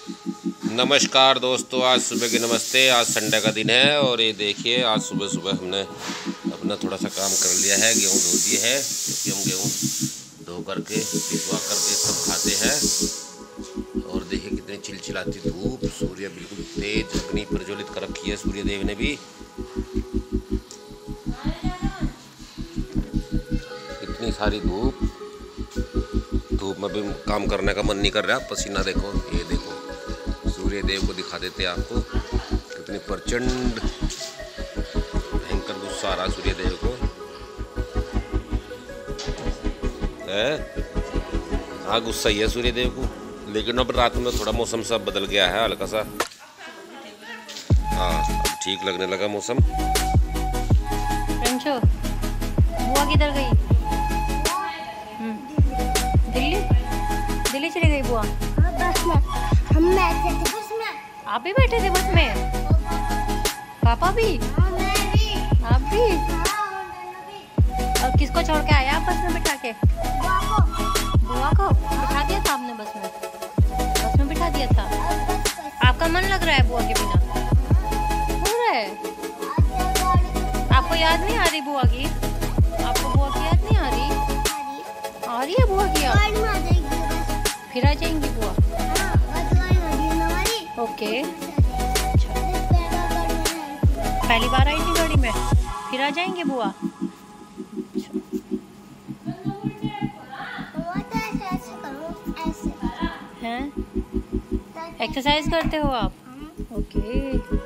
नमस्कार दोस्तों, आज सुबह के नमस्ते, आज संडे का दिन है और ये देखिए, आज सुबह सुबह हमने अपना थोड़ा सा काम कर लिया है, गेहूँ धो दिए है, क्योंकि हम गेहूँ धो करके पिसवा करके सब खाते हैं। और देखिए कितनी चिलचिलाती धूप, सूर्य बिल्कुल तेज अग्नि प्रज्वलित कर रखी है सूर्य देव ने भी। इतनी सारी धूप धूप में भी काम करने का मन नहीं कर रहा, पसीना देखो, ये देखो। सूर्य देव को दिखा देते आपको। कितनी प्रचंड भयंकर गुस्सा आ रहा सूर्य देव को। है? हाँ गुस्सा ही है सूर्य देव को। लेकिन अब रात में थोड़ा मौसम सब बदल गया है हल्का सा। हाँ अब ठीक लगने लगा मौसम। बुआ किधर गई? हम्म। दिल्ली? दिल्ली चली गई बुआ? हाँ, बस में। हम में आप भी बैठे थे बस में? पापा भी? आप भी? और किसको छोड़ के आया आप बस में बिठा के? बुआ को? बिठा दिया था आपने बस में? बस में बिठा दिया था? आपका मन लग रहा है बुआ के बिना? हो रहा है? आपको याद नहीं आ रही बुआ की? आपको बुआ की याद नहीं आ रही? आ रही है बुआ की फिर आ जाएँगी। ओके है। पहली बार आई थी गाड़ी में। फिर आ जाएँगे बुआ? ऐसे हैं। एक्सरसाइज करते हो आप? Okay okay